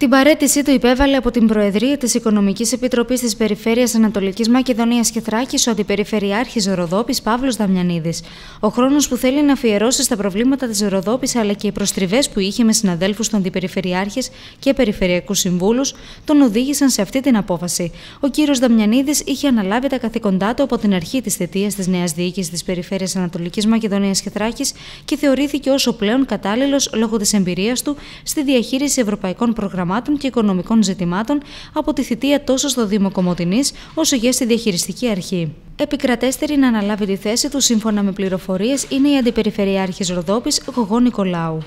Την παρέτησή του υπέβαλε από την Προεδρία της Οικονομικής Επιτροπής της Περιφέρειας Ανατολικής Μακεδονίας και Θράκης ο Αντιπεριφερειάρχης Ροδόπη Παύλος Δαμιανίδης. Ο χρόνος που θέλει να αφιερώσει στα προβλήματα της Ροδόπη αλλά και οι προστριβές που είχε με συναδέλφους του Αντιπεριφερειάρχες και Περιφερειακούς Συμβούλους τον οδήγησαν σε αυτή την απόφαση. Ο κύριος Δαμιανίδης είχε αναλάβει τα καθήκοντά του από την αρχή της θετία της νέας διοίκησης της Περιφέρειας Ανατολικής Μακεδονίας και Θράκης και θεωρήθηκε όσο πλέον κατάλληλος λόγω της εμπειρίας του στη διαχείριση ευρωπαϊκών προγραμμάτων και οικονομικών ζητημάτων από τη θητεία τόσο στο Δήμο Κομωτινής όσο και στη διαχειριστική αρχή. Επικρατέστερη να αναλάβει τη θέση του σύμφωνα με πληροφορίες είναι η Αντιπεριφερειάρχης Ροδόπης Γογό Νικολάου.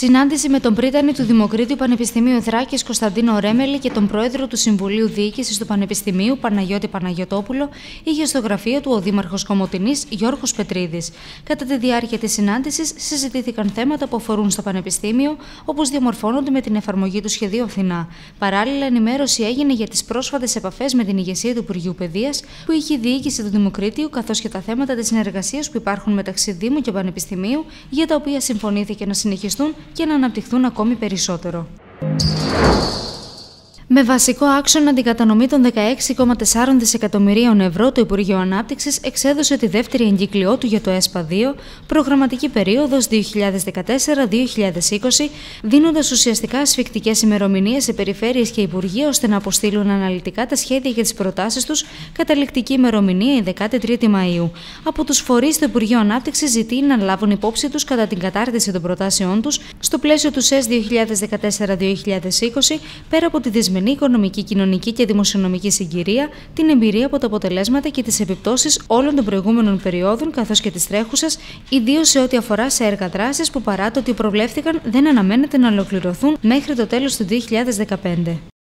Συνάντηση με τον πρίτανη του Δημοκρίτου Πανεπιστημίου Θράκης Κωνσταντίνο Ρέμελη και τον πρόεδρο του Συμβουλίου Διοίκησης του Πανεπιστημίου Παναγιώτη Παναγιωτόπουλο είχε στο γραφείο του ο Δήμαρχος Κομωτινής Γιώργος Πετρίδης. Κατά τη διάρκεια της συνάντησης συζητήθηκαν θέματα που αφορούν στο Πανεπιστήμιο, όπως διαμορφώνονται με την εφαρμογή του σχεδίου Αθηνά. Παράλληλα, ενημέρωση έγινε για τις πρόσφατες επαφές με την ηγεσία του Υπουργείου Παιδείας που είχε η διοίκηση του Δημοκρίτιου, καθώς και τα θέματα της συνεργασίας που υπάρχουν μεταξύ Δήμου και Πανεπιστημίου, για τα οποία συμφωνήθηκε να συνεχιστούν και να αναπτυχθούν ακόμη περισσότερο. Με βασικό άξονα την κατανομή των 16,4 δισεκατομμυρίων ευρώ, το Υπουργείο Ανάπτυξης εξέδωσε τη δεύτερη εγκύκλειό του για το ΕΣΠΑ 2, προγραμματική περίοδος 2014-2020, δίνοντας ουσιαστικά ασφικτικές ημερομηνίες σε περιφέρειες και Υπουργεία ώστε να αποστείλουν αναλυτικά τα σχέδια για τις προτάσεις τους, καταληκτική ημερομηνία η 13η Μαου. Από τους φορείς, το Υπουργείο Ανάπτυξης ζητεί να λάβουν υπόψη τους κατά την κατάρτιση των προτάσεών τους στο πλαίσιο του ΣΕΣ 2014-2020, πέρα από τη δυσμενή οικονομική, κοινωνική και δημοσιονομική συγκυρία, την εμπειρία από τα αποτελέσματα και τις επιπτώσεις όλων των προηγούμενων περιόδων καθώς και τη τρέχουσα, ιδίως σε ό,τι αφορά σε έργα δράσης που παρά το ότι προβλέφθηκαν δεν αναμένεται να ολοκληρωθούν μέχρι το τέλος του 2015.